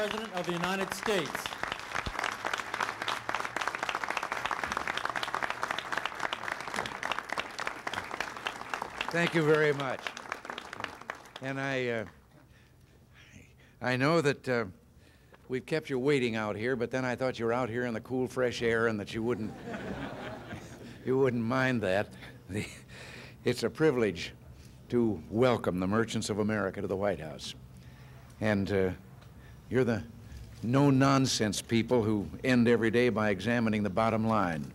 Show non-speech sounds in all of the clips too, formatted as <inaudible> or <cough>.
President of the United States. Thank you very much. And I, uh, I know that uh, we've kept you waiting out here, but then I thought you were out here in the cool, fresh air, and that you wouldn't, <laughs> you wouldn't mind that. The, it's a privilege to welcome the merchants of America to the White House, and uh, you're the no-nonsense people who end every day by examining the bottom line.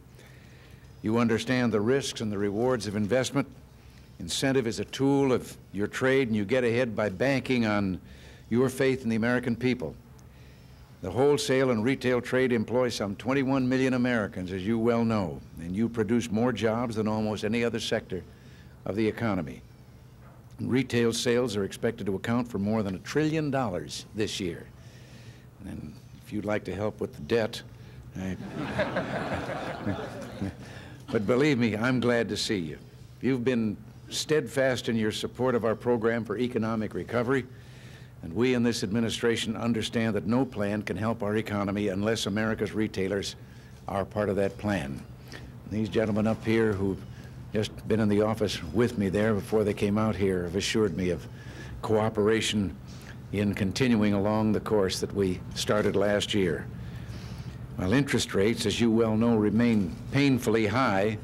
You understand the risks and the rewards of investment Incentive is a tool of your trade, and you get ahead by banking on your faith in the American people. The wholesale and retail trade employs some 21 million Americans, as you well know, and you produce more jobs than almost any other sector of the economy. Retail sales are expected to account for more than a trillion dollars this year. And if you'd like to help with the debt, I... <laughs> but believe me, I'm glad to see you. You've been steadfast in your support of our program for economic recovery, and we in this administration understand that no plan can help our economy unless America's retailers are part of that plan. These gentlemen up here who've just been in the office with me there before they came out here have assured me of cooperation in continuing along the course that we started last year. While interest rates, as you well know, remain painfully high,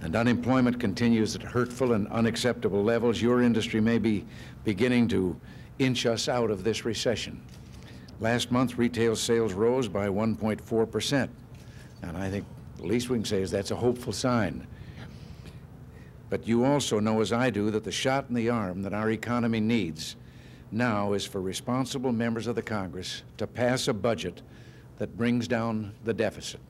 and unemployment continues at hurtful and unacceptable levels, your industry may be beginning to inch us out of this recession. Last month, retail sales rose by 1.4%, and I think the least we can say is that's a hopeful sign. But you also know, as I do, that the shot in the arm that our economy needs now is for responsible members of the Congress to pass a budget that brings down the deficit.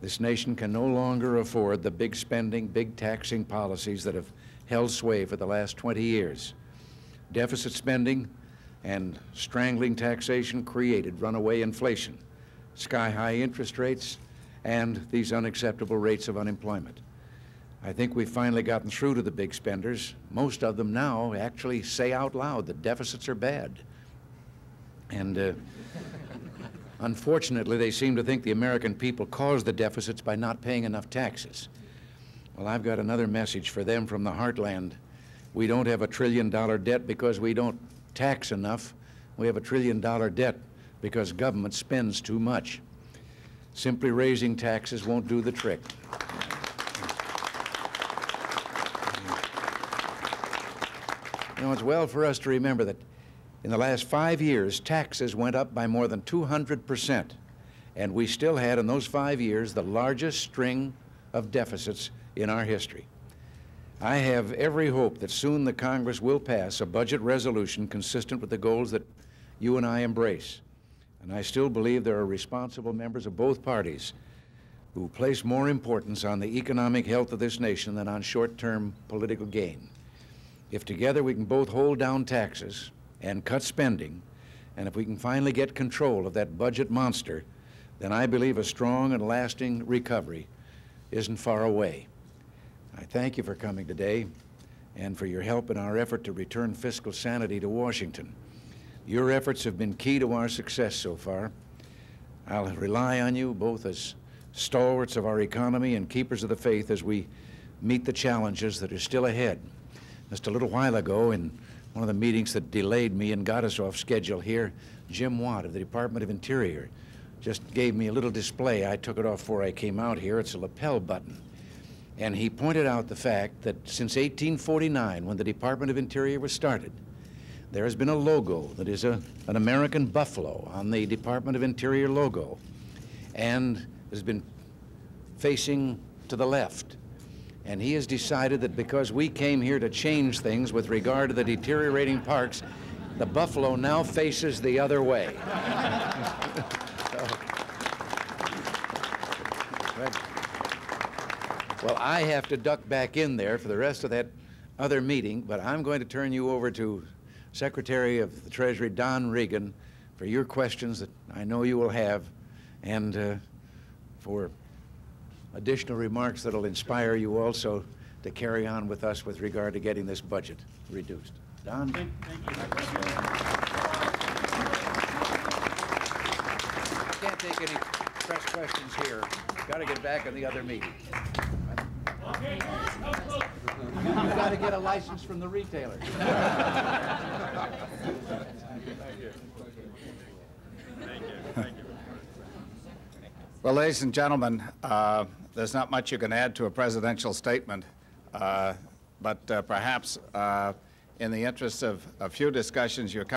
This nation can no longer afford the big spending, big taxing policies that have held sway for the last 20 years. Deficit spending and strangling taxation created runaway inflation, sky-high interest rates, and these unacceptable rates of unemployment. I think we've finally gotten through to the big spenders. Most of them now actually say out loud that deficits are bad. And uh, <laughs> Unfortunately, they seem to think the American people caused the deficits by not paying enough taxes. Well, I've got another message for them from the heartland. We don't have a trillion dollar debt because we don't tax enough. We have a trillion dollar debt because government spends too much. Simply raising taxes won't do the trick. You know, it's well for us to remember that in the last five years, taxes went up by more than 200%, and we still had in those five years the largest string of deficits in our history. I have every hope that soon the Congress will pass a budget resolution consistent with the goals that you and I embrace. And I still believe there are responsible members of both parties who place more importance on the economic health of this nation than on short-term political gain. If together we can both hold down taxes, and cut spending, and if we can finally get control of that budget monster, then I believe a strong and lasting recovery isn't far away. I thank you for coming today and for your help in our effort to return fiscal sanity to Washington. Your efforts have been key to our success so far. I'll rely on you both as stalwarts of our economy and keepers of the faith as we meet the challenges that are still ahead. Just a little while ago in one of the meetings that delayed me and got us off schedule here, Jim Watt of the Department of Interior just gave me a little display. I took it off before I came out here. It's a lapel button. And he pointed out the fact that since 1849, when the Department of Interior was started, there has been a logo that is a, an American buffalo on the Department of Interior logo and has been facing to the left. And he has decided that because we came here to change things with regard to the deteriorating parks, the buffalo now faces the other way. so, <laughs> well, I have to duck back in there for the rest of that other meeting, but I'm going to turn you over to Secretary of the Treasury Don Regan for your questions that I know you will have and uh, for additional remarks that'll inspire you also to carry on with us with regard to getting this budget reduced. Don? Thank, thank you. can't take any press questions here. Got to get back on the other meeting. You've got to get a license from the retailer. <laughs> Well, ladies and gentlemen, uh, there's not much you can add to a presidential statement, uh, but uh, perhaps uh, in the interest of a few discussions, you're